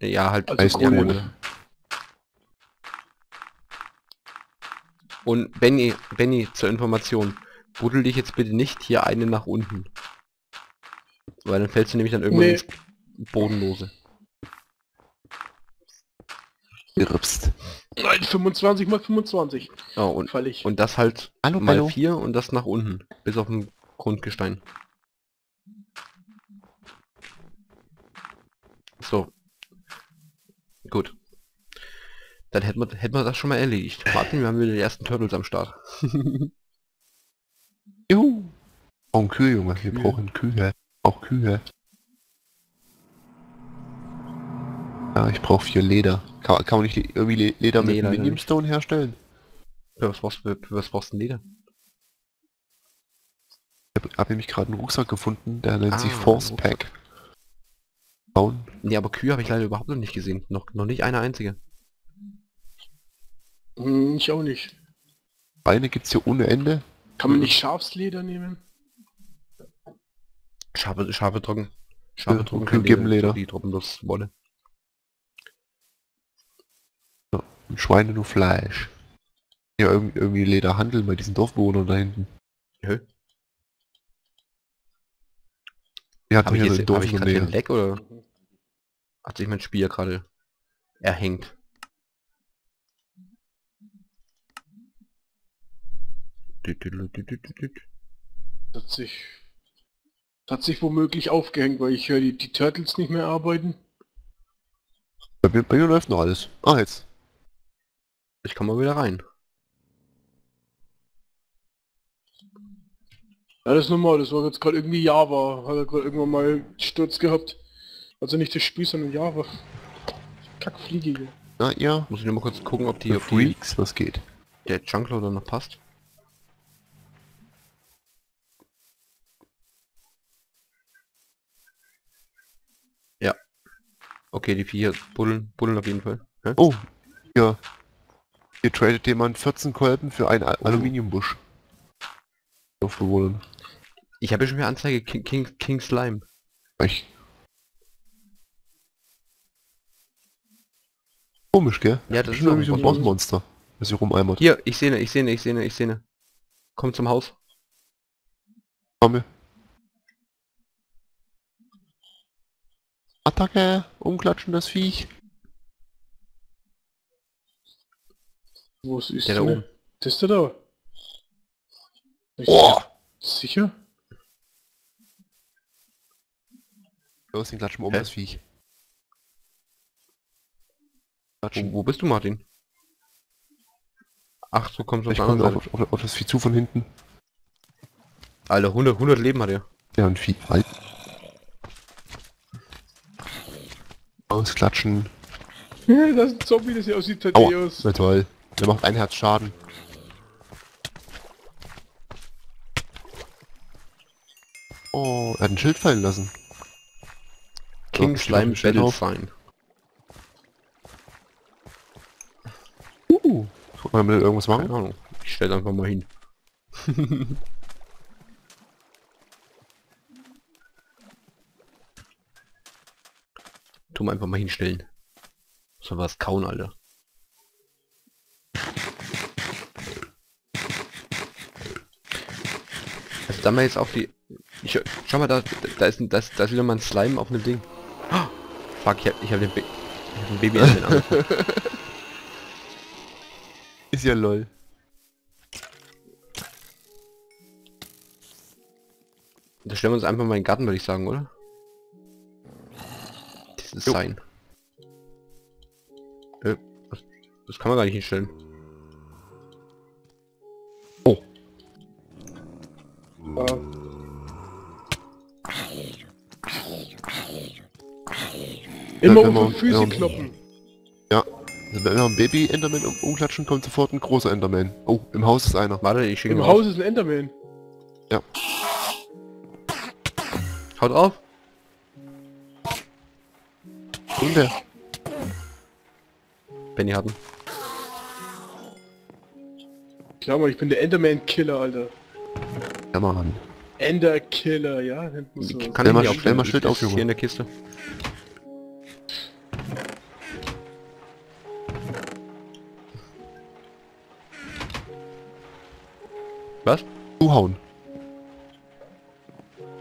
Ja, halt Also Eisenkohle. Kohle. Und Benny, Benny, zur Information, buddel dich jetzt bitte nicht hier eine nach unten. Weil dann fällst du nämlich dann irgendwann Nee. ins Bodenlose. Geripst. Nein, 25 mal 25. Oh, und, Fall ich. und das halt Hallo, mal hallo. 4 und das nach unten. Bis auf den Grundgestein. So. Gut. Dann hätten wir, hätten wir das schon mal erledigt. Martin, wir haben wieder die ersten Turtles am Start. Juhu. Brauchen Kühe, Junge. Wir Kühe. brauchen Kühe. Auch Kühe. Ja, ich brauche vier Leder. Kann, kann man nicht irgendwie Le- Leder mit Medium nicht. Stone herstellen? Für was brauchst du, für was brauchst du denn Leder? Ich habe hab nämlich gerade einen Rucksack gefunden, der nennt sich Ah, Force Rucksack. Pack. Bauen. Nee, aber Kühe habe ich leider überhaupt noch nicht gesehen. Noch, noch nicht eine einzige. Hm, ich auch nicht. Beine gibt's hier ohne Ende. Kann man nicht Schafsleder nehmen? Schafe, Schafe trocken. Schafe Ja, trocken Kühe geben Leder. Die trocken bloß Wolle. Und Schweine nur Fleisch. Ja, irgendwie, irgendwie Leder handeln bei diesen Dorfbewohnern da hinten. Hä? Die hatten Habe ich, hier so jetzt, ein Dorf hab ich in der gerade hier ein Nähe. Leck oder hat sich mein Spiel gerade erhängt? Hat sich, hat sich womöglich aufgehängt, weil ich höre die, die Turtles nicht mehr arbeiten. Bei mir, bei mir läuft noch alles. Ah, jetzt. Ich komme mal wieder rein. Ja, das ist normal, das war jetzt gerade irgendwie Java. Hat er gerade irgendwann mal Sturz gehabt. Also nicht das Spiel, sondern Java. Kackfliege hier. Na ja, Muss ich nur mal kurz gucken, ob die, die Freaks, was geht? der Junkloader noch passt. Ja. Okay, die vier buddeln, buddeln auf jeden Fall. Hä? Oh, ja. Hier tradet jemand 14 Kolben für einen Al Aluminiumbusch. Dorfbewohnern. Ich habe ja schon wieder Anzeige King, King, King Slime. Ich. Komisch, gell? Ja, das ist schon irgendwie so ein. Bossmonster, das hier rumeimert. Hier, ich sehe ne, ich sehe ne, ich sehe ne, ich sehe ne. Komm zum Haus. Komme. Attacke! Umklatschen das Viech! Wo ist Der da oben. Das ist der da. Oh! Sicher? Los, den klatschen wir um Hä? das Viech. Wo, Klatschen. wo bist du, Martin? Ach, so kommst du auf Ich anderen auf, auf, auf das Vieh zu von hinten. Alter, 100, 100 Leben hat er. Ja, ein Vieh. Halt. Ausklatschen. Ja, das ist ein Zombie, das hier aussieht. Tadeus. Na toll. Der macht ein Herz Schaden. Oh, er hat ein Schild fallen lassen. King So, Slime Battle auf. Uh. Wollen wir damit irgendwas Keine machen? Ahnung. Ich stelle einfach mal hin. tu mal einfach mal hinstellen. So was kauen, Alter. Also da mal jetzt auf die... Ich, schau mal, da, da, ist, da, ist, da ist wieder mal ein Slime auf einem Ding. Ah, Fuck, ich hab, ich hab den, Ba- ich hab ein Baby an den Arm. Ist ja lol. Da stellen wir uns einfach mal in den Garten, würde ich sagen, oder? Das ist sein. Äh, das, das kann man gar nicht hinstellen. Oh. Ja. Immer die Füße ja. kloppen. Also wenn wir ein Baby Enderman um, umklatschen, kommt sofort ein großer Enderman. Oh, im Haus ist einer. Warte, ich schicke Im ihn Haus raus. ist ein Enderman. Haut auf! Und der. Benny hat ihn. Klar mal, ich bin der Enderman-Killer, Alter. Ja, Mann. Ender-Killer, ja. Kann ich mal- stell aufstellen. mal Schild auf, Junge. Hier in der Kiste. Was? Zuhauen.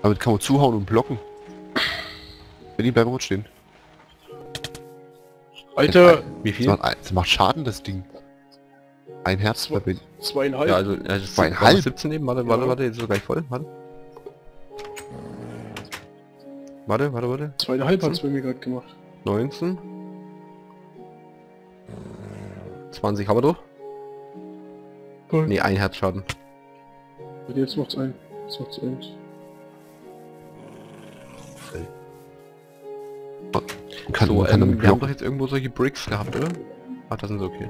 Damit kann man zuhauen und blocken. Wenn die bleiben rot stehen. Alter, Wie Das viel? macht, ein- das macht Schaden, das Ding. Ein Herz bei Benny. zweieinhalb. Ja, also, also Zweieinhalb. war das 17 eben, warte, warte, Ja. warte, jetzt ist er gleich voll, warte. Warte, warte, warte. Zweieinhalb hat's bei mir gerade gemacht. 19. 20, haben wir doch? Cool. Nee, ein Herzschaden. Und jetzt macht's ein. Jetzt macht's eins. Kann, so, kann ähm, wir haben doch jetzt irgendwo solche Bricks gehabt, oder? Ach, das sind so okay.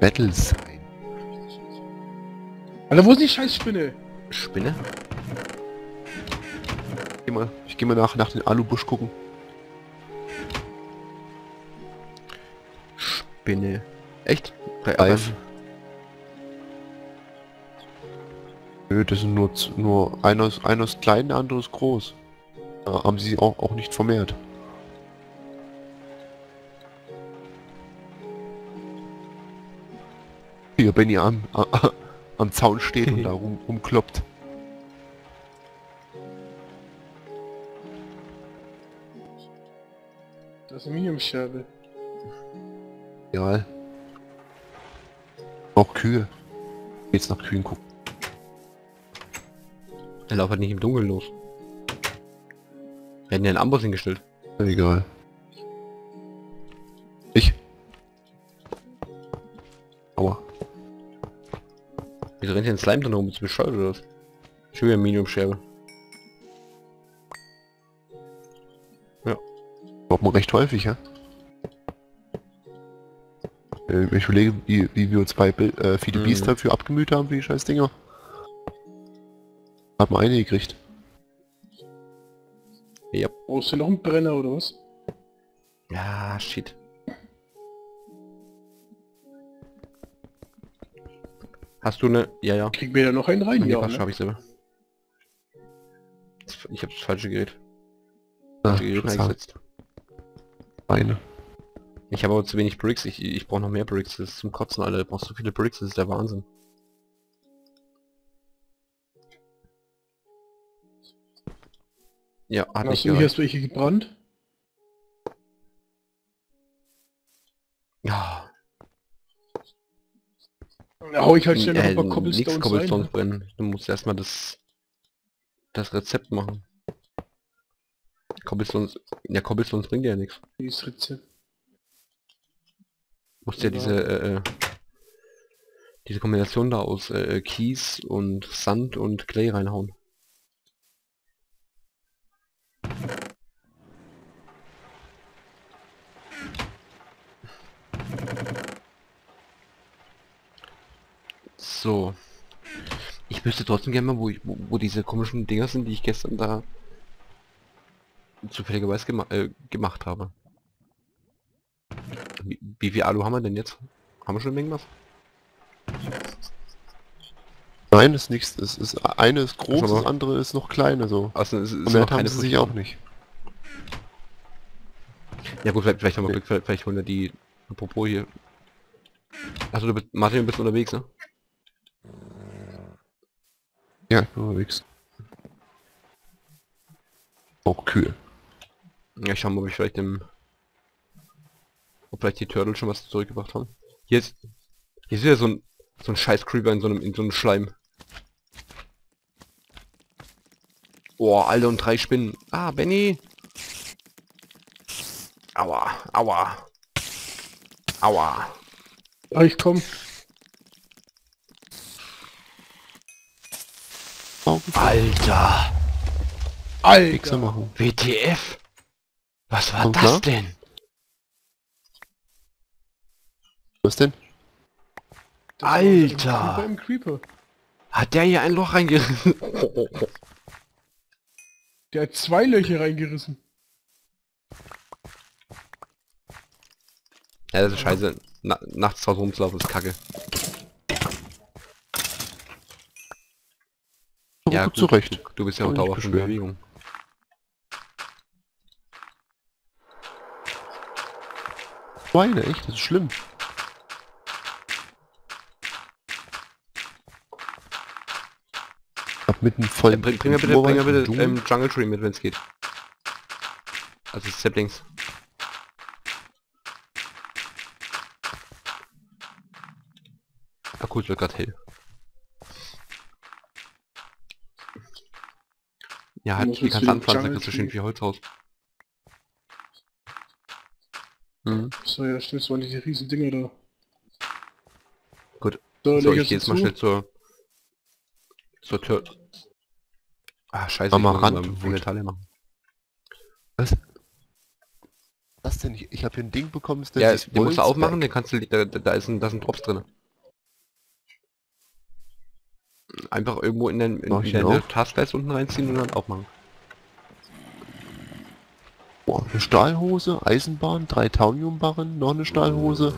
Battle sein. Alter, wo ist die Scheißspinne? Spinne? Geh mal, ich gehe mal nach, nach den Alubusch gucken. Spinne. Echt? Bei. Nö, das sind nur, nur einer ist, einer ist klein, der andere ist groß. Da haben sie auch, auch nicht vermehrt. Hier Benny am, a- am Zaun steht und da rum, rumkloppt. Das Medium-Scherbe. Egal. Auch Kühe. Jetzt nach Kühen gucken. Er lauft halt nicht im Dunkeln los. Wir hätten ja einen Amboss hingestellt. Egal. Ich. Aua. Wieso rennt hier ein Slime drin rum? Ist bescheuert oder was? Schon wieder Medium-Scherbe. Braucht man recht häufig, ja? Äh, Ich überlege, wie, wie wir uns bei äh, Feed the Mhm. Beast dafür abgemüht haben, für die scheiß Dinger. Hat man eine gekriegt. Brauchst du noch einen Brenner oder was? Ja, shit. Hast du eine... Ja, ja. Kriegen wir da noch einen rein? Nee, Ja, ne? ich selber. Ich habe das falsche Gerät. Ah, Falsche Gerät eingesetzt. Eine. Ich habe aber zu wenig Bricks. Ich, ich brauche noch mehr Bricks. Das ist zum Kotzen, Alter. Du brauchst so viele Bricks. Das ist der Wahnsinn. Ja, hat nicht Hast du gereicht. erst welche gebrannt? Ja, Da hau ich halt schnell noch äh, ein paar nix Cobblestones rein. Cobblestones ne? brennen. Du musst erstmal das das Rezept machen. Cobblestones, ja Cobblestones bringt ja nichts. Dieses Rezept. Musst ja diese äh, äh, diese Kombination da aus äh, Kies und Sand und Clay reinhauen. So. Ich wüsste trotzdem gerne mal, wo, ich, wo, wo diese komischen Dinger sind, die ich gestern da zufälligerweise gema äh, gemacht habe. Wie, viel Alu haben wir denn jetzt? Haben wir schon irgendwas? Nein, ist nichts. Es ist eine ist groß, Also- das andere ist noch kleiner so. Also es ist Und mehr haben sie sich auch nicht. Ja gut, vielleicht, vielleicht haben wir Glück, vielleicht, holen wir die... Apropos hier... Also du bist, Martin, du bist unterwegs, ne? Ja, ich bin unterwegs. Auch Kühe. Ja, ich schau mal, ob ich vielleicht im... Ob vielleicht die Turtle schon was zurückgebracht haben. Hier ist... Hier ist ja so ein... So ein scheiß Creeper in so einem, in so einem Schleim. Boah, Alter, und drei Spinnen. Ah, Benny! Aua, aua. Aua. Ah, ich komm. Alter! Alter! machen. WTF? Was war Kommt das klar? denn? Was denn? Das war Alter! ein Creeper im Creeper. Hat der hier ein Loch reingerissen? Der hat zwei Löcher reingerissen. ja, das ist scheiße. Na, nachts draußen rumzulaufen ist kacke. Aber gut zurecht. Du, du bist ja auch dauerhaft in. Bewegung. Schweine, echt, das ist schlimm. Ich hab mitten voll... Äh, bring, bring mir bitte, bring mir bitte ähm, Jungle Tree mit, wenn es geht. Also Saplings. Ah gut, wird grad hell. Ja, halt, die kannst wieder anpflanzen, da Jungle kriegst du schön viel Holz raus. Mhm. So, ja, stimmt, das waren diese riesen Dinger da. Gut. So, So, ich gehe jetzt mal schnell zur... zur Tür... Ah, scheiße, ich muss mal Inventar machen. Was? Was denn? Ich, ich habe hier ein Ding bekommen, das Ja, sich den musst du aufmachen, den kannst du... Da, da da ist ein, da sind Drops drin. Einfach irgendwo in, den, in, Mach in ich ihn deine auf? Taskleiste unten reinziehen und dann aufmachen. Boah, eine Stahlhose, Eisenbahn, drei Taumiumbarren, noch eine Stahlhose,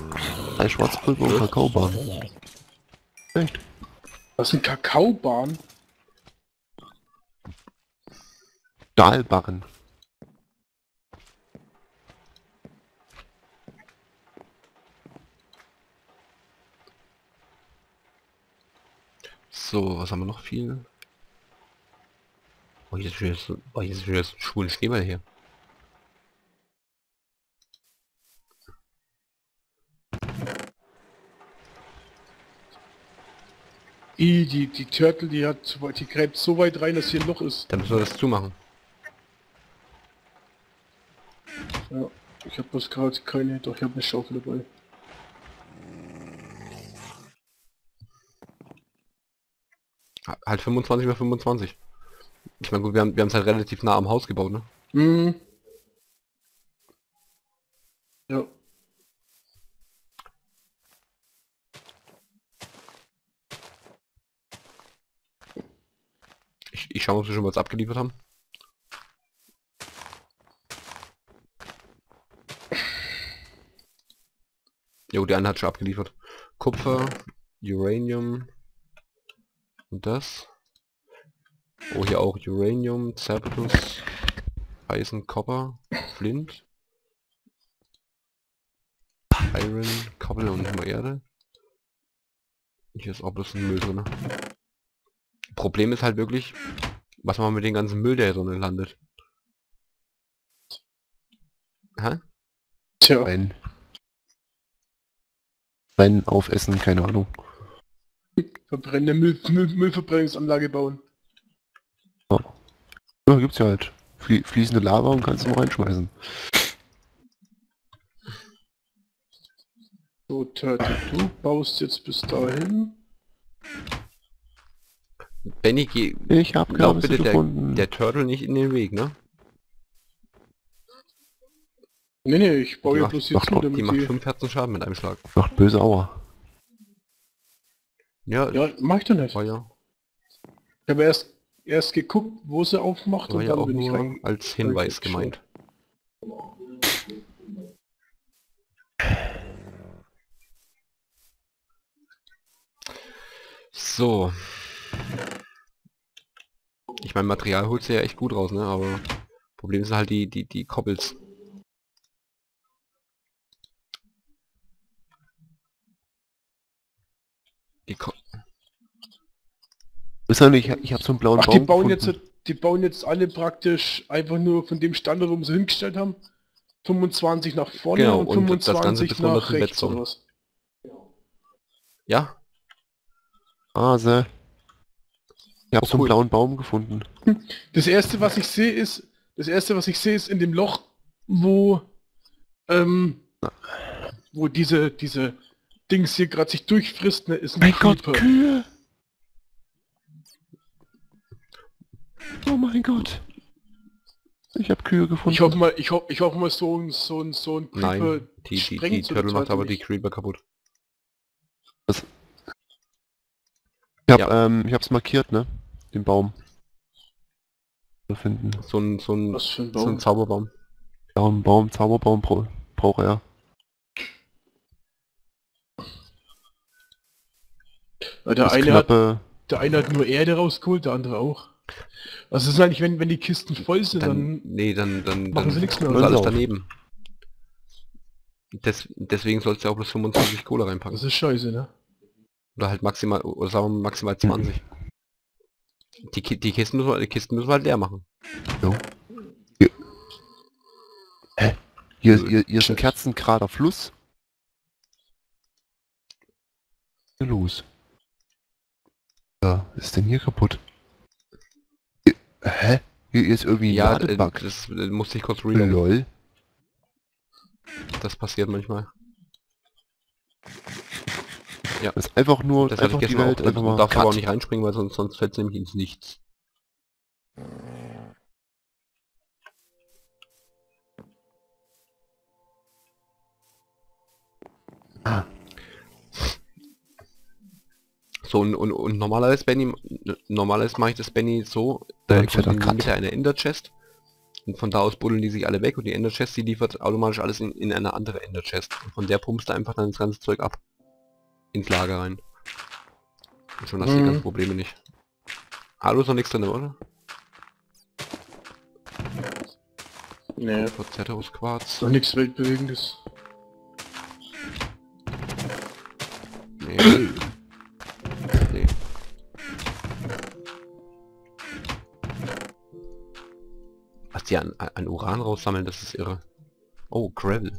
drei Schwarzpulver und Kakaobarren. Echt? Was sind Kakaobahn? Stahlbarren. So, was haben wir noch viel? Oh, hier ist schon jetzt, oh, hier ist schon jetzt ein schwulen Schneeball hier. I, die, die Turtle, die hat, so weit- die gräbt so weit rein, dass hier ein Loch ist. Dann müssen wir das zumachen. Ja, ich habe bloß gerade keine, doch ich habe eine Schaufel dabei. Ha- Halt 25 bei 25. Ich meine gut, wir haben wir es halt relativ nah am Haus gebaut, ne? Mhm. Ja. Ich, ich schaue, ob wir schon was abgeliefert haben. Jo, der eine hat schon abgeliefert. Kupfer, Uranium und das. Oh, hier auch Uranium, Cerberus, Eisen, Copper, Flint, Iron, Koppel und nur Erde. Hier ist auch bloß ein Müll drin. Problem ist halt wirklich, was man mit dem ganzen Müll, der hier drin landet. Hä? Tja. Rein aufessen, keine Ahnung. verbrennende Müll, Müll, Müllverbrennungsanlage bauen. Ja, gibt's ja halt. Flie fließende Lava und kannst du mal reinschmeißen. So, Turtle, du baust jetzt bis dahin. Benny, geh, Ich hab Kürbisse bitte der, gefunden. der Turtle nicht in den Weg, ne? Nee, nee, ich baue Die ja macht- bloß macht jetzt zu, doch- Die damit macht die... 5 Herzen Schaden mit einem Schlag. Macht böse Aua. Ja, Ja, mach ich doch nicht. ja, Ich habe erst, erst geguckt, wo sie aufmacht war und ja dann auch bin ich rein. als Hinweis gemeint. So. Ich mein Material holt sie ja echt gut raus, ne? Aber Problem sind halt die, die, die Koppels. Die Ko Ist ja nicht, ich hab so einen blauen Ach, Baum die bauen gefunden. jetzt, die bauen jetzt alle praktisch einfach nur von dem Standort, wo sie hingestellt haben. 25 nach vorne Genau, und und das Ganze 25 bis runter nach rechts oder was. Ja? Hase. Ich hab Oh, so einen cool. blauen Baum gefunden. Das erste, was ich sehe, ist, das erste, was ich sehe, ist in dem Loch, wo, ähm, wo diese, diese Dings hier gerade sich durchfrisst, ne, ist ein Mein Gott, Creeper. Kühe! Oh mein Gott. Ich hab Kühe gefunden. Ich hoffe mal, ich hoffe, ich hoffe mal, so ein, so ein, so ein Creeper Nein, die, die, die Turtle macht aber die nicht. Creeper kaputt. Ich hab, Ja. ähm, ich hab's markiert, ne? Den Baum. Zu finden. So ein, so ein, Was für ein so ein Baum. Zauberbaum. Ja, einen Baum, Zauberbaum bra braucht er. Weil der Das eine hat, der eine hat nur Erde rausgeholt, der andere auch. Was ist eigentlich, wenn, wenn die Kisten voll sind, Dann, dann... nee, dann, dann, machen dann sie nichts mehr, ist alles Auf. daneben. Des, deswegen sollst du auch bloß 25 Kohle reinpacken. Das ist scheiße, ne? Oder halt maximal, oder sagen wir mal maximal 20. Die, Ki- die Kisten müssen wir, die Kisten müssen wir halt leer machen. Hier, hier, hier ist ein kerzengrader Fluss. Was ist hier los? Ja, was ist denn hier kaputt? Hä? Hier ist irgendwie Ja, äh, Ladebug. das äh, musste ich kurz reloaden. Lol. Das passiert manchmal. Das ist einfach nur, Das einfach die auch. Welt, Du einfach mal darfst aber auch nicht reinspringen, weil sonst, sonst fällt es nämlich ins Nichts. Ah. So, und, und, und normalerweise, Benny, normalerweise mache ich das Benny so, Ja, da fetter in die Cut. Mitte eine Ender Chest und von da aus buddeln die sich alle weg und die Ender Chest, die liefert automatisch alles in, in eine andere Ender Chest. Und von der pumpst du einfach dann das ganze Zeug ab. Ins Lager rein. Und schon hast du die Mhm. ganzen Probleme nicht. Hallo ist noch nichts drin, oder? Nee. Verzerrtes Quarz. Noch nichts Weltbewegendes. Nee. nee. Was die an, an Uran raussammeln, das ist irre. Oh, Gravel.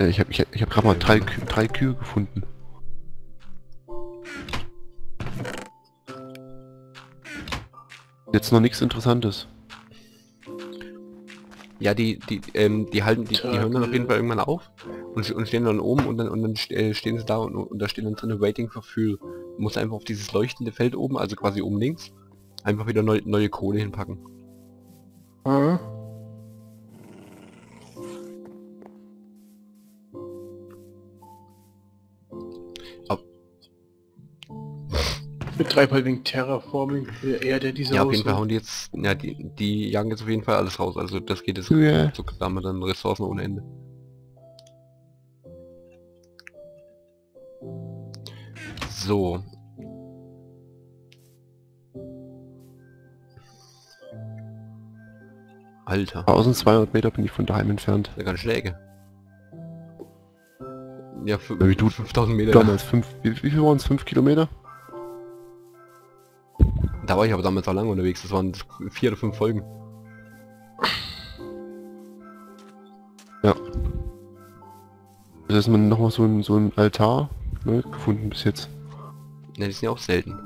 Äh, Ich habe ich, ich hab gerade mal drei, drei Kühe gefunden. Jetzt noch nichts Interessantes. Ja, die, die, ähm, die halten, die, die hören dann auf jeden Fall irgendwann auf und, und stehen dann oben und dann, und dann äh, stehen sie da und, und da steht dann drin Waiting for Fuel. Du musst einfach auf dieses leuchtende Feld oben, also quasi oben links, einfach wieder neu, neue Kohle hinpacken. Ich betreibe halt wegen Terraforming der Erde diese Ja, auf jeden Fall Haus- hauen die jetzt, ja, die, die jagen jetzt auf jeden Fall alles raus, also das geht jetzt, Ja. so, da haben wir dann Ressourcen ohne Ende. So. Alter, 1200 Meter bin ich von daheim entfernt. da ganz Schläge. Ja, für, Ja, wie du- 5000 Meter. Damals fünf, wie, wie viel waren es? Fünf Kilometer? Da war ich aber damals auch lange unterwegs, das waren vier oder fünf Folgen. Das ist man nochmal so ein, so ein Altar ne, gefunden bis jetzt. Ja, die sind ja auch selten.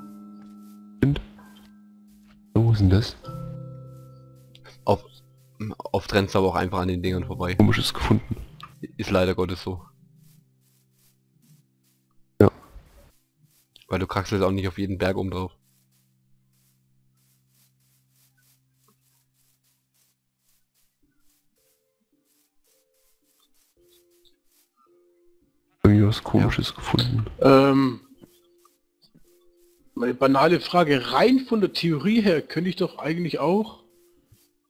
Wo ist denn das? Auf, oft rennst du aber auch einfach an den Dingern vorbei. Komisches gefunden. Ist leider Gottes so. Ja. Weil du kraxelst auch nicht auf jeden Berg oben drauf. Irgendwie was komisches gefunden. Ähm, meine banale Frage, rein von der Theorie her könnte ich doch eigentlich auch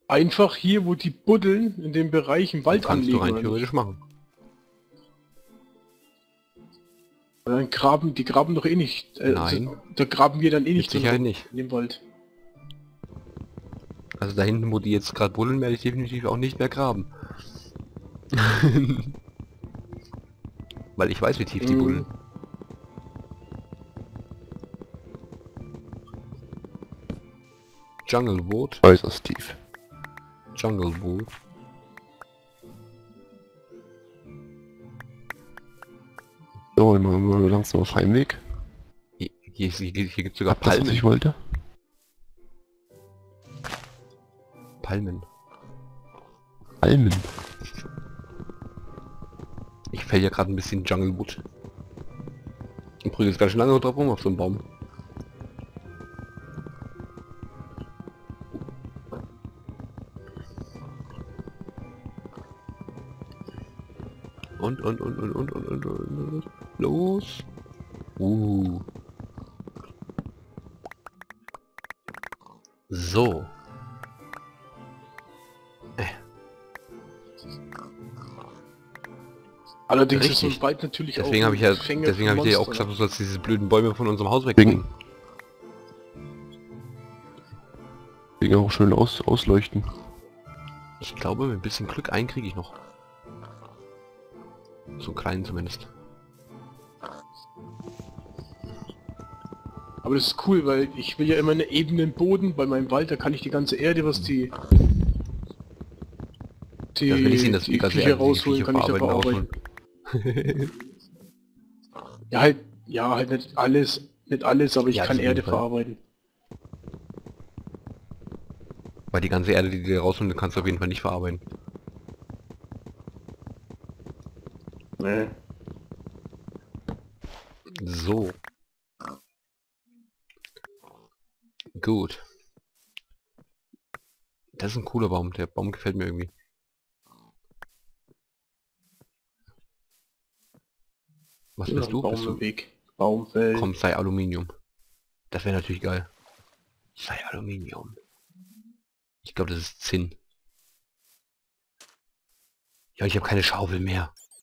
einfach hier, wo die buddeln, in dem Bereich im Wald Kannst du anlegen. rein oder theoretisch machen. Dann graben, die graben doch eh nicht. Äh, Nein. also, da graben wir dann eh nicht drin nicht. in dem Wald. Also da hinten, wo die jetzt gerade buddeln, werde ich definitiv auch nicht mehr graben. Weil ich weiß, wie tief die Mhm. buddeln. Jungle Wood, Äußerst tief. Jungle Wood. So, immer, immer langsam auf Heimweg. Hier, hier, hier, hier gibt es sogar Das, was Palmen. ich wollte. Palmen. Almen. Ich fäll ja gerade ein bisschen Jungle Wood. Und prügel jetzt ganz schön lange drauf rum auf so einen Baum. Allerdings ist Richtig. so ein Wald natürlich Deswegen auch habe ich ja, Fänge deswegen habe ich dir ja auch gesagt, du sollst diese blöden Bäume von unserem Haus wegbringen. Wegen auch schön aus, ausleuchten. Ich glaube, mit ein bisschen Glück einen kriege ich noch. so einen kleinen zumindest. Aber das ist cool, weil ich will ja immer einen ebenen Boden. Bei meinem Wald, da kann ich die ganze Erde, was die... Die, Ja, will ich sehen, dass die die ganze Erde, die rausholen, Viecher kann ich da verarbeiten. Ja, halt, ja, halt nicht alles, nicht alles, aber ich Ja, kann jeden Erde verarbeiten. Weil die ganze Erde, die du rausholen kannst, du auf jeden Fall nicht verarbeiten. Nee. So. Gut. Das ist ein cooler Baum. Der Baum gefällt mir irgendwie. Was bist du? Bist du? Baumweg, Baumfeld. Komm, sei Aluminium. Das wäre natürlich geil. Sei Aluminium. Ich glaube, das ist Zinn. Ja, ich habe keine Schaufel mehr.